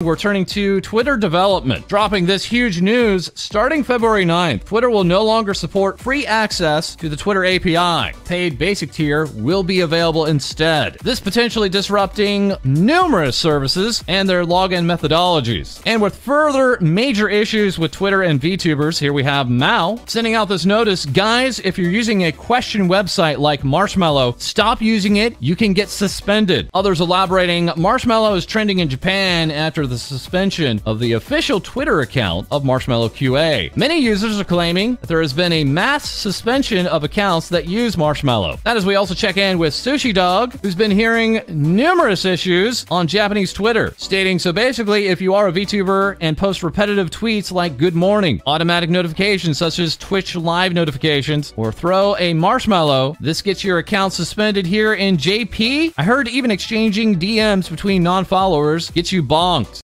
We're turning to Twitter development. Dropping this huge news starting February 9th, Twitter will no longer support free access to the Twitter API. Paid basic tier will be available instead. This potentially disrupting numerous services and their login methodologies. And with further major issues with Twitter and VTubers, here we have Mao sending out this notice Guys, if you're using a question website like Marshmallow, stop using it. You can get suspended. Others elaborating Marshmallow is trending in Japan after the suspension of the official Twitter account of Marshmallow QA. Many users are claiming that there has been a mass suspension of accounts that use Marshmallow. That is, we also check in with Sushi Dog, who's been hearing numerous issues on Japanese Twitter, stating so basically, if you are a VTuber and post repetitive tweets like good morning, automatic notifications such as Twitch live notifications, or throw a marshmallow, this gets your account suspended here in JP. I heard even exchanging DMs between non followers gets you bonked.